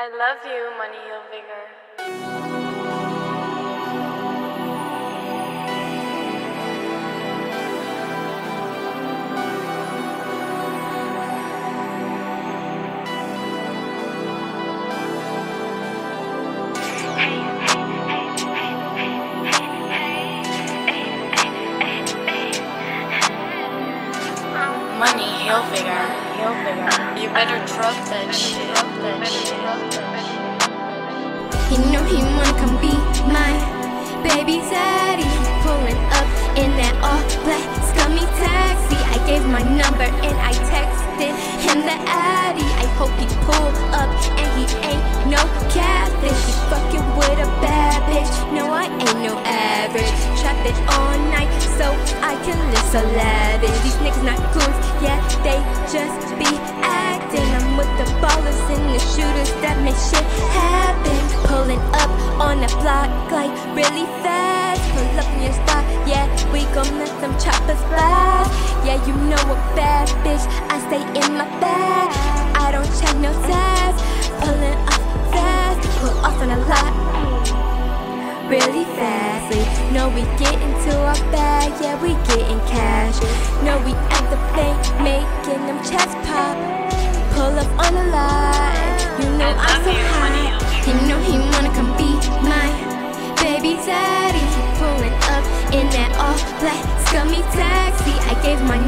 I love you, Money Hilfiger. Money Hilfiger. Hilfiger. You better drop that shit. That shit. You know he wanna come be my baby daddy. Pulling up in that all black scummy taxi. I gave my number and I texted him the Addy. I hope he pull up and he ain't no catfish. He fucking with a bad bitch. No, I ain't no average. Trap it all night so I can live so lavish. These niggas not goons, yeah, they just be acting. I'm with the ballers and the shooters that make shit happen. Pulling up on the block like really fast. Pull up in your spot, we get into our bag, yeah, we getting cash. No, we at the bank making them checks pop. Pull up on the lot, you know I'm so hot. You know he wanna come be my baby daddy. He pulling up in that all black scummy taxi. I gave my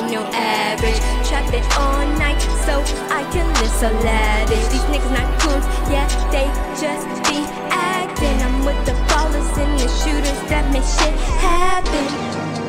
ain't no average. Trap it all night so I can live so lavish. These niggas not goons, yeah, they just be acting. I'm with the ballers and the shooters that make shit happen.